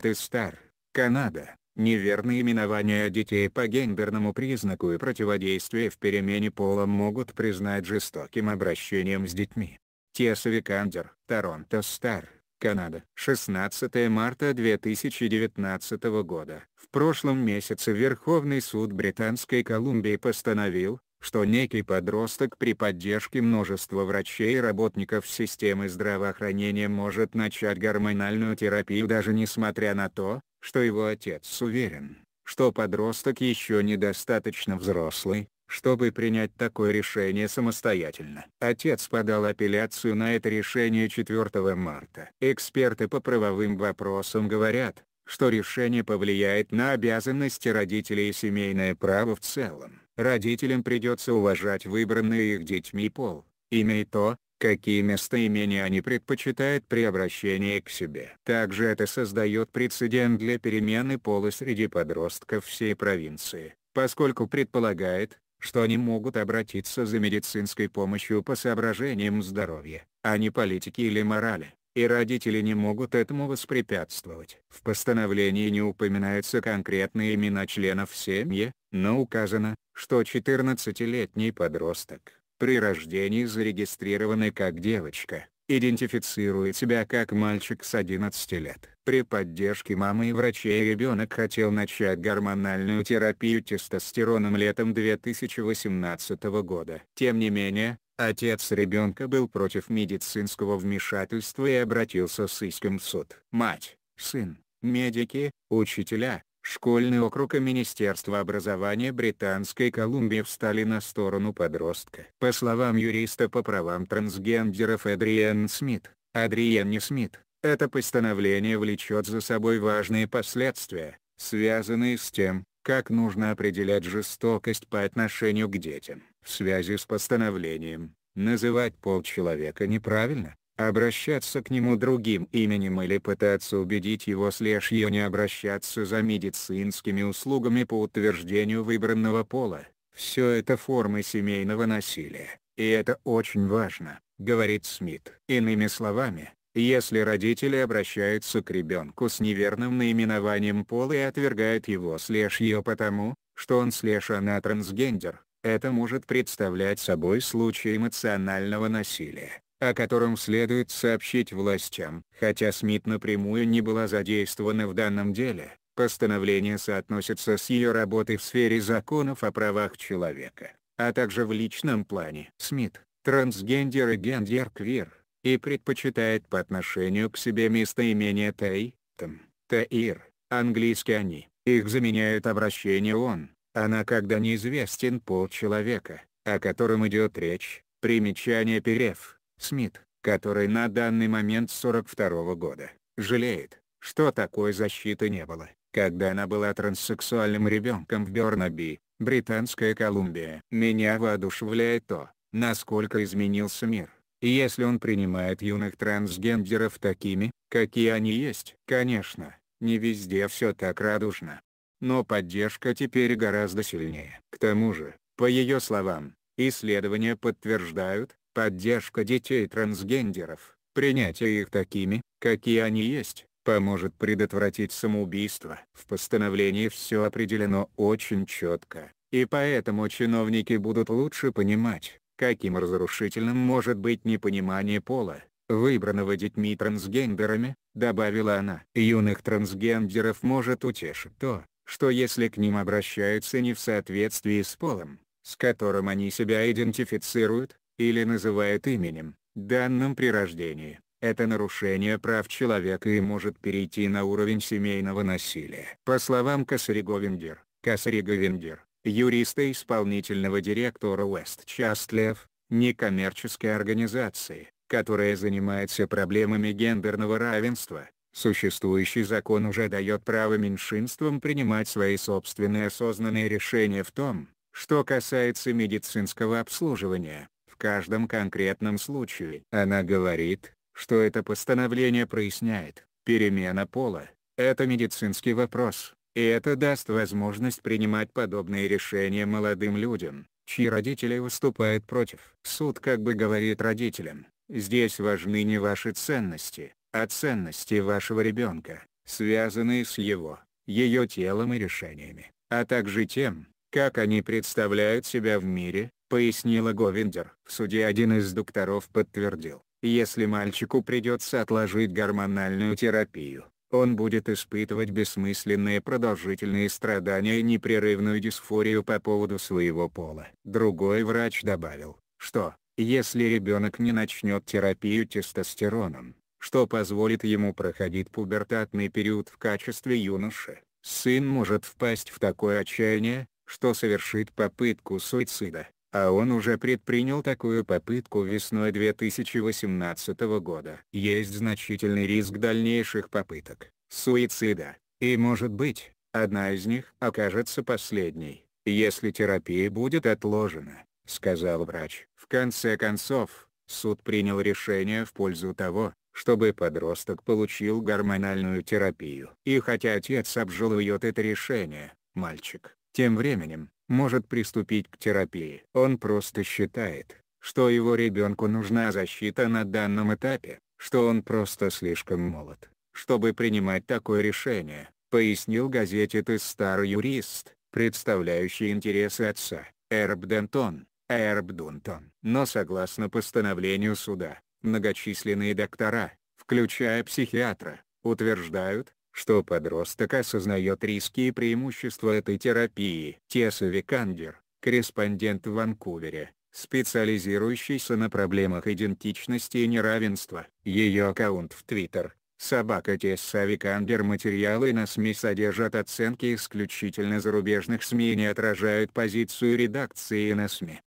Ты стар, Канада. Неверные именования детей по гендерному признаку и противодействие в перемене пола могут признать жестоким обращением с детьми. Теса Викандер, Торонто Стар, Канада. 16 марта 2019 года. В прошлом месяце Верховный суд Британской Колумбии постановил, что некий подросток при поддержке множества врачей и работников системы здравоохранения может начать гормональную терапию даже несмотря на то, что его отец уверен, что подросток еще недостаточно взрослый, чтобы принять такое решение самостоятельно. Отец подал апелляцию на это решение 4 марта. Эксперты по правовым вопросам говорят, что решение повлияет на обязанности родителей и семейное право в целом. Родителям придется уважать выбранный их детьми пол, имя и то, какие местоимения они предпочитают при обращении к себе. Также это создает прецедент для перемены пола среди подростков всей провинции, поскольку предполагает, что они могут обратиться за медицинской помощью по соображениям здоровья, а не политики или морали и родители не могут этому воспрепятствовать. В постановлении не упоминаются конкретные имена членов семьи, но указано, что 14-летний подросток, при рождении зарегистрированный как девочка, идентифицирует себя как мальчик с 11 лет. При поддержке мамы и врачей ребенок хотел начать гормональную терапию тестостероном летом 2018 года. Тем не менее, Отец ребенка был против медицинского вмешательства и обратился с иском в суд. Мать, сын, медики, учителя, школьный округ и Министерство образования Британской Колумбии встали на сторону подростка. По словам юриста по правам трансгендеров Эдриен Смит, Адриенни Смит, это постановление влечет за собой важные последствия, связанные с тем, как нужно определять жестокость по отношению к детям. В связи с постановлением, называть пол человека неправильно, обращаться к нему другим именем или пытаться убедить его слежь не обращаться за медицинскими услугами по утверждению выбранного пола. Все это формы семейного насилия, и это очень важно, говорит Смит. Иными словами, если родители обращаются к ребенку с неверным наименованием пола и отвергают его слежь потому, что он слежь она трансгендер, это может представлять собой случай эмоционального насилия, о котором следует сообщить властям. Хотя Смит напрямую не была задействована в данном деле, постановление соотносится с ее работой в сфере законов о правах человека, а также в личном плане. Смит, трансгендер и гендер-квир, и предпочитает по отношению к себе местоимение «тей», «там», «таир», английский «они», их заменяют обращение «он», она когда неизвестен пол человека, о котором идет речь, примечание Перев, Смит, который на данный момент 42 -го года, жалеет, что такой защиты не было, когда она была транссексуальным ребенком в Бернаби, Британская Колумбия. Меня воодушевляет то, насколько изменился мир, если он принимает юных трансгендеров такими, какие они есть. Конечно, не везде все так радужно. Но поддержка теперь гораздо сильнее. К тому же, по ее словам, исследования подтверждают, поддержка детей-трансгендеров, принятие их такими, какие они есть, поможет предотвратить самоубийство. В постановлении все определено очень четко, и поэтому чиновники будут лучше понимать, каким разрушительным может быть непонимание пола, выбранного детьми трансгендерами, добавила она. Юных трансгендеров может утешить то, что если к ним обращаются не в соответствии с полом, с которым они себя идентифицируют, или называют именем, данным при рождении, это нарушение прав человека и может перейти на уровень семейного насилия. По словам Косариговиндер, Косариговиндер, юриста исполнительного директора Westchastlев, некоммерческой организации, которая занимается проблемами гендерного равенства, Существующий закон уже дает право меньшинствам принимать свои собственные осознанные решения в том, что касается медицинского обслуживания, каждом конкретном случае. Она говорит, что это постановление проясняет, перемена пола – это медицинский вопрос, и это даст возможность принимать подобные решения молодым людям, чьи родители выступают против. Суд как бы говорит родителям, здесь важны не ваши ценности, о ценности вашего ребенка, связанные с его, ее телом и решениями, а также тем, как они представляют себя в мире, пояснила Говиндер. В суде один из докторов подтвердил, если мальчику придется отложить гормональную терапию, он будет испытывать бессмысленные продолжительные страдания и непрерывную дисфорию по поводу своего пола. Другой врач добавил, что, если ребенок не начнет терапию тестостероном, что позволит ему проходить пубертатный период в качестве юноши, сын может впасть в такое отчаяние, что совершит попытку суицида, а он уже предпринял такую попытку весной 2018 года. Есть значительный риск дальнейших попыток суицида, и может быть, одна из них окажется последней, если терапия будет отложена, сказал врач. В конце концов, суд принял решение в пользу того, чтобы подросток получил гормональную терапию. И хотя отец обжалует это решение, мальчик, тем временем, может приступить к терапии. Он просто считает, что его ребенку нужна защита на данном этапе, что он просто слишком молод, чтобы принимать такое решение, пояснил газете «Ты старый юрист», представляющий интересы отца, Эрб Дентон, Эрб Дунтон. Но согласно постановлению суда, многочисленные доктора, включая психиатра, утверждают, что подросток осознает риски и преимущества этой терапии. Теса Викандер, корреспондент в Ванкувере, специализирующийся на проблемах идентичности и неравенства. Ее аккаунт в Твиттер, собака Тесса Викандер материалы на СМИ содержат оценки исключительно зарубежных СМИ и не отражают позицию редакции на СМИ.